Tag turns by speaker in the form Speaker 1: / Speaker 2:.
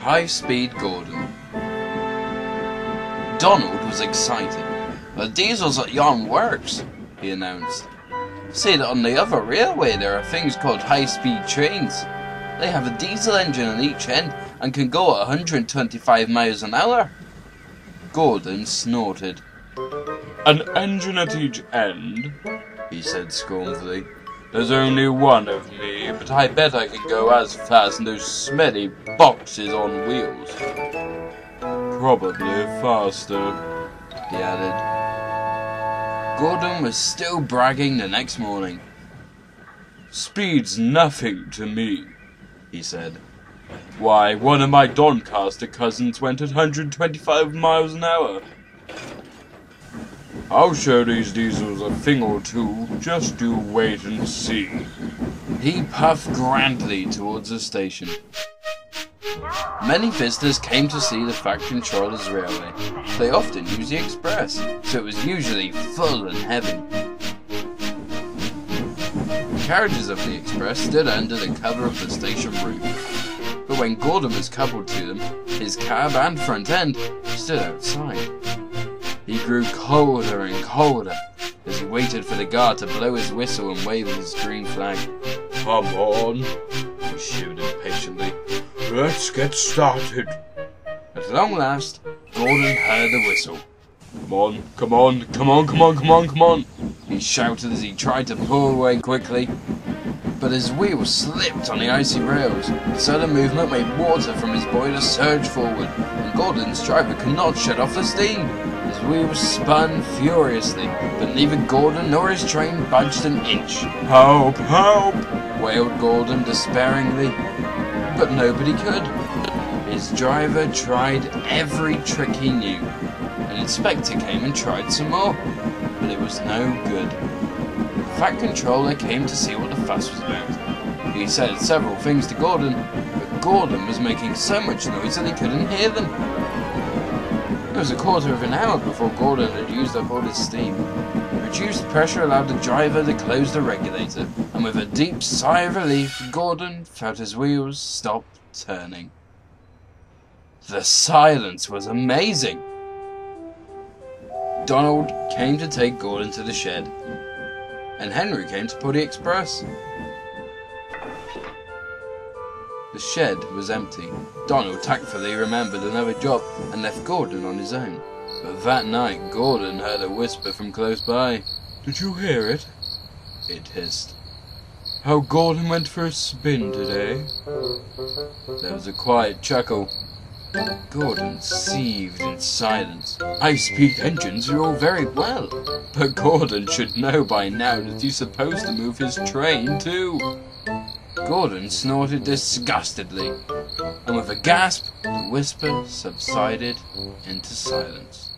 Speaker 1: High Speed Gordon. Donald was excited. The diesels at Yon works, he announced. That on the other railway there are things called high-speed trains. They have a diesel engine on each end and can go at 125 miles an hour. Gordon snorted.
Speaker 2: An engine at each end? he said scornfully. There's only one of me, but I bet I can go as fast as those smelly boxes on wheels. Probably faster,
Speaker 1: he added. Gordon was still bragging the next morning.
Speaker 2: Speed's nothing to me, he said. Why, one of my Doncaster cousins went at 125 miles an hour. I'll show these diesels a thing or two, just you wait and see.
Speaker 1: He puffed grandly towards the station. Many visitors came to see the Fat Controller's railway. They often used the express, so it was usually full and heavy. Carriages of the express stood under the cover of the station roof. But when Gordon was coupled to them, his cab and front end stood outside. He grew colder and colder as he waited for the guard to blow his whistle and wave his green flag.
Speaker 2: Come on, he shouted impatiently. Let's get started.
Speaker 1: At long last, Gordon heard the whistle.
Speaker 2: Come on, come on, come on, come on, come on, come on,
Speaker 1: he shouted as he tried to pull away quickly. But his wheels slipped on the icy rails. So the sudden movement made water from his boiler surge forward, and Gordon's driver could not shut off the steam. His wheels spun furiously, but neither Gordon nor his train budged an inch.
Speaker 2: Help, help,
Speaker 1: wailed Gordon despairingly. But nobody could. His driver tried every trick he knew. An inspector came and tried some more, but it was no good. Fat Controller came to see what the fuss was about. He said several things to Gordon, but Gordon was making so much noise that he couldn't hear them. It was a quarter of an hour before Gordon had used up all his steam. Reduced pressure allowed the driver to close the regulator, and with a deep sigh of relief, Gordon felt his wheels stop turning. The silence was amazing. Donald came to take Gordon to the shed, and Henry came to the express. The shed was empty. Donald tactfully remembered another job and left Gordon on his own. But that night, Gordon heard a whisper from close by.
Speaker 2: Did you hear it? It hissed. How Gordon went for a spin today?
Speaker 1: There was a quiet chuckle. Gordon seethed in silence. High-speed engines are all very well, but Gordon should know by now that he's supposed to move his train too. Gordon snorted disgustedly, and with a gasp, the whisper subsided into silence.